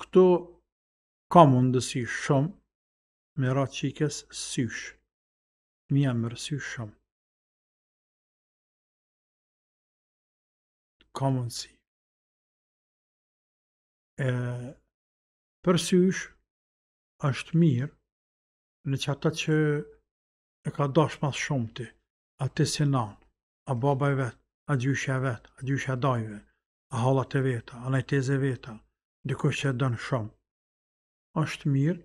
Këtu ka mundësi shumë me ra qikës sysh. M'ja marrë sysh shumë. Ka mundësi. E, për sysh është mirë në qata që e ka dash ma së shumti, a ti si nanë, a baba i vet, a gjyshja e vet, a gjyshja e dajve, hallat e veta, a naj teze e veta, dikush që e don shumë. Është mirë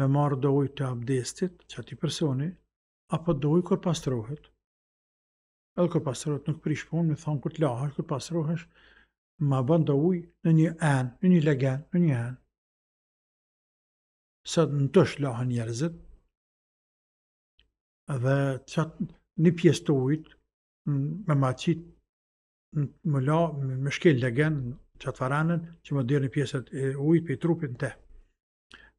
me marrë do ujë të abdestit, qatij personi, apo do ujë kur pastrohet. Edhe kur pastrohet nuk prish punë, me thanë kur të lahesh, kur pastrohesh, ma ban do ujë në një enë, në një legen, në një enë. Se në tush lahen njerëzit, dhe qat një pjesë të ujit, me ma qitë m'u la me shkel legen qat far ene që m'u derdh një pjesë e ujit prej trupit në te.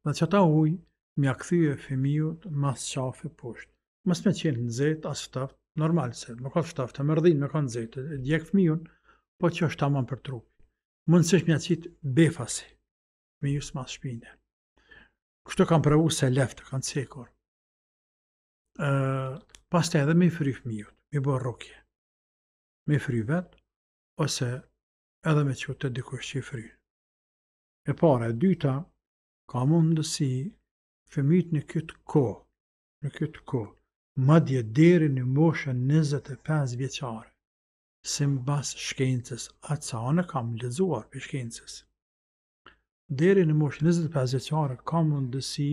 Dhe qat ujë, m'ja kthy fëmijut mas qafe poshtë. Mos me qenë nxehtë, as ftoftë, normal se, me kanë ftoftë, të mërdhin, me kanë nxehtë, e djeg fëmijun, po që është tamam për trup. Mundësisht m'ja qitë befasi, me ju s'mas shpine. Kështu kanë provu selefët, kanë cekur. Uh, pastaj edhe me i fry fëmijut, me i bërë rukje. me i fry vet ose edhe me çu te dikush që i fryn. E para, e dyta, ka mundësi fëmijët në këtë kohë, në këtë kohë, madje deri në moshën 25 vjeçare, simbas shkencës, atë sa unë kam lexuar prej shkencës. Deri në moshën 25 vjeçare, ka mundësi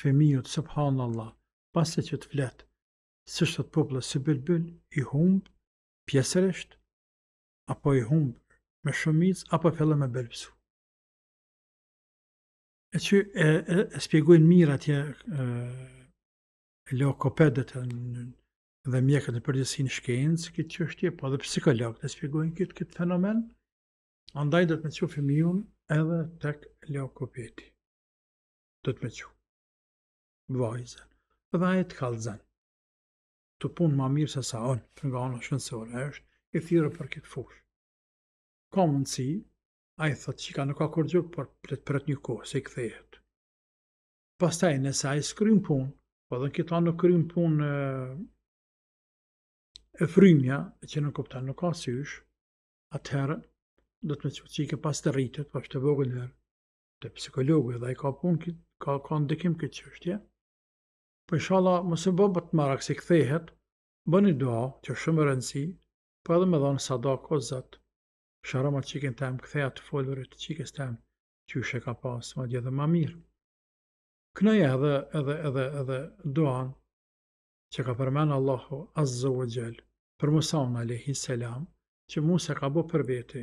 fëmijët, subhanallah, pasi që të flet, siç thotë populli si bylbyl i humb pjesërisht apo i humb me shumicë apo fillon me belbzu. E që e, e, e spjegojnë mirë atje e, e logopedët e, dhe mjekët në përgjithësi në shkencë, këtë çështje, po dhe psikologët e spjegojnë këtë, këtë fenomen, andaj duhet me çu fëmijun edhe tek logopedi. Duhet me çu. vajzën. Dhe ai të kallëzon këtë punë ma mirë se sa unë, për nga ana shëndetësore, ai është i thirrur për këtë fushë. Ka mundësi, ai thotë qika nuk ka kurgjo, por le t'pret një kohë, se i kthehet. Pastaj, nëse ai s'kryn punë, po dhe në këta nuk kryn punë e frymja, që nënkupton nuk ka sysh, atëherë, duhet me çu qikën pasi të rritet, po është e vogël herë, te psikologu dhe ai ka punë ka ka ndikim këte çështje. Po inshallah mos u bo merak se kthehet. Bëni dua që shumë me rëndësi, po edhe më dhon sadaka o Zot. Shëroma çikën tem ktheja të folurit e çikës tem, qysh e ka pas madje edhe ma mirë. Këndoja edhe edhe edhe edhe duan që ka përmend Allahu Azza wa Jall për Musa alayhi salam që Musa ka bo për vete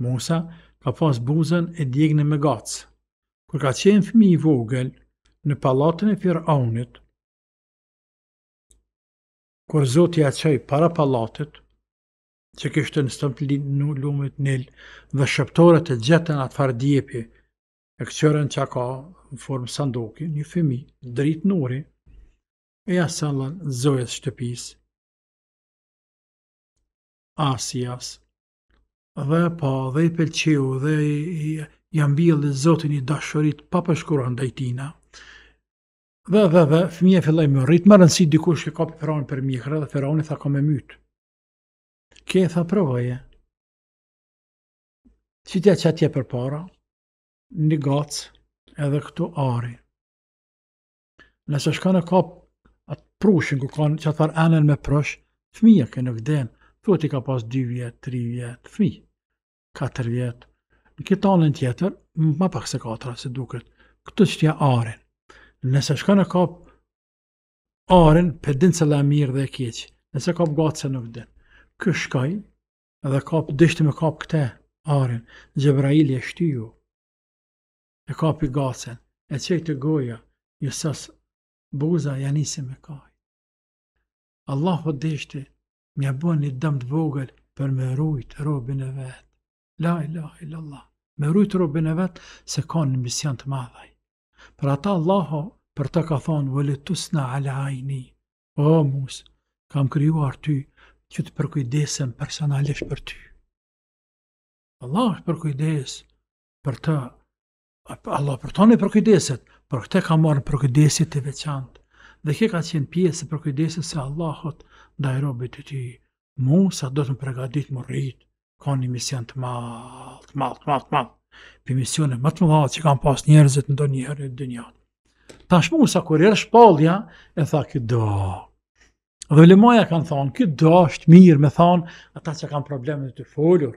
Musa ka pas buzën e djegne me gacë. Kur ka qenë fëmi i vogël, në pallatin e Firaunit, kur Zoti ia çoi para pallatit, që kishte në skaj të lumit Nil, dhe shërbtorët e gjetën atë farë djepi, e këqyrën që ka në formë sanduki, një fëmi, dritë nuri, e ia sollën zojës së shtëpisë, Asias. Dhe pa, dhe i pëlqeu dhe ia mbjell edhe Zoti një dashuri të papërshkruar ndaj tina. Dhe dhe dhe, fëmija filloi m'u rritë, me rëndësi dikush e kapi Firaunin për mjekre dhe Firauni tha ka me mytë. Kjo i tha provoje. Qitja qatje përpara, një gacë edhe këtu ari. Nëse shkon e kap atë prushin ku ka në qatëfarë enën me prush, fëmija ky nuk din, thuhet i ka pas 2 vjetë, 3 vjetë, fëmi, 4 vjetë. Në këtë anën tjetër, ma pak se 4, se duket, këtu qitja arin. Nëse shkon e kap arin, po din cila e mirë dhe e keqe, nëse kap gacë nuk din. Ky shkoi, edhe kap, deshti me kap këte arin, Xhebraili e shtyu, E kapi gacën, e çoi te goja, iu sos buza ia nisi me kaj. Allahu deshti m'ia bo një dëm të vogël për me rujt robin e vet. La ilaha illallah. Me rujt robin e vet se ka një mision të madh. Për ata Allahu për të ka thonë vëllitusna ala ajni. O Musa, kam krijuar ty që të përkujdesem personalisht për ty. Allah është përkujdes për të Allah për tanë përkujdeset, por këtë ka marrë në përkujdesje të veçantë. Dhe kjo ka qenë pjesë e përkujdesjes së Allahut ndaj robit të tij. Musa do të m'u përgatit m'u rrit, ka një mision të madh, të madh, të madh, të madh. Prej misioneve më të mëdha që kanë pas njerëzit ndonjëherë në dynja. Tash Musa kur erdhi shpallja e tha këtë dua. Dhe ulemaja kanë thonë, këtë dua është mirë me thonë ata që kanë probleme të folur.